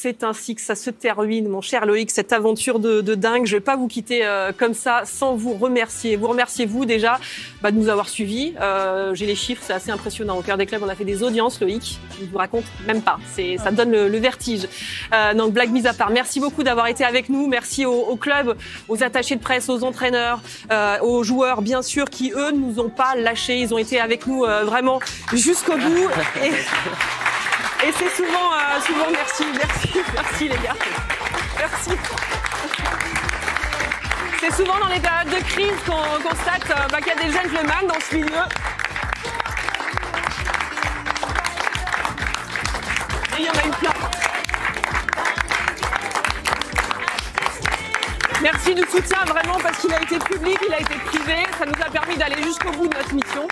c'est ainsi que ça se termine, mon cher Loïc, cette aventure de, dingue. Je vais pas vous quitter euh, comme ça sans vous remercier. Vous remerciez vous déjà bah, de nous avoir suivis. Euh, j'ai les chiffres, c'est assez impressionnant. Au cœur des clubs, on a fait des audiences, Loïc. Je vous raconte même pas. Ça donne le, vertige. Euh, donc blague mise à part, merci beaucoup d'avoir été avec nous. Merci aux, aux clubs, aux attachés de presse, aux entraîneurs, aux joueurs, bien sûr, qui eux ne nous ont pas lâchés. Ils ont été avec nous vraiment jusqu'au bout. Et c'est souvent, euh, souvent merci, merci, merci les gars. Merci. C'est souvent dans les périodes de crise qu'on constate euh, bah, qu'il y a des gentlemen dans ce milieu. Et il y en a eu plein. Merci du soutien vraiment parce qu'il a été public, il a été privé. Ça nous a permis d'aller jusqu'au bout de notre mission.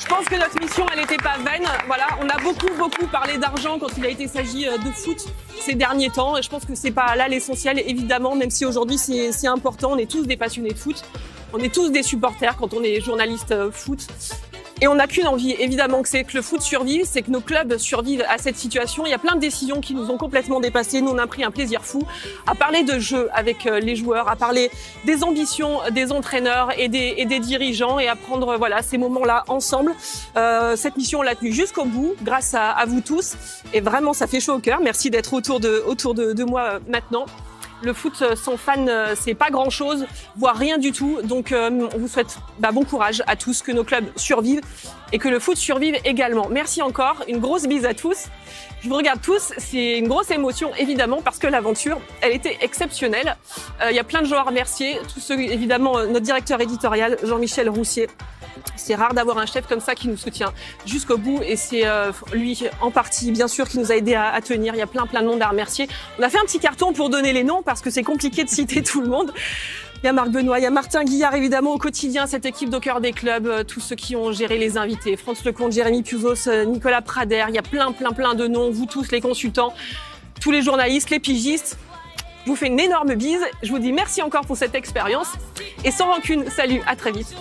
Je pense que notre mission, elle n'était pas vaine. Voilà, on a beaucoup, beaucoup parlé d'argent quand il a été s'agit euh, de foot ces derniers temps. Et je pense que c'est pas là l'essentiel, évidemment, même si aujourd'hui c'est important. On est tous des passionnés de foot. On est tous des supporters quand on est journaliste euh, foot. Et on n'a qu'une envie, évidemment, que c'est que le foot survive, c'est que nos clubs survivent à cette situation. Il y a plein de décisions qui nous ont complètement dépassés. Nous, on a pris un plaisir fou à parler de jeu avec euh, les joueurs, à parler des ambitions des entraîneurs et des, dirigeants et à prendre voilà, ces moments-là ensemble. Euh, cette mission, on l'a tenue jusqu'au bout, grâce à, vous tous. Et vraiment, ça fait chaud au cœur. Merci d'être autour de, moi euh, maintenant. Le foot sans fans, euh, c'est pas grand chose, voire rien du tout. Donc, euh, on vous souhaite bah, bon courage à tous, que nos clubs survivent et que le foot survive également. Merci encore, une grosse bise à tous. Je vous regarde tous, c'est une grosse émotion évidemment parce que l'aventure, elle était exceptionnelle. Euh, il y a plein de gens à remercier, tous ceux évidemment notre directeur éditorial Jean-Michel Roussier c'est rare d'avoir un chef comme ça qui nous soutient jusqu'au bout et c'est euh, lui en partie bien sûr qui nous a aidé à, tenir. Il y a plein plein de monde à remercier. On a fait un petit carton pour donner les noms parce que c'est compliqué de citer tout le monde. Il y a Marc Benoît, il y a Martin Guillard évidemment au quotidien, cette équipe de cœur des clubs, euh, tous ceux qui ont géré les invités, France Lecomte, Jérémy Puzos, euh, Nicolas Prader, il y a plein plein plein de noms, vous tous les consultants, tous les journalistes, les pigistes. Je vous fais une énorme bise, je vous dis merci encore pour cette expérience et sans rancune, salut, à très vite.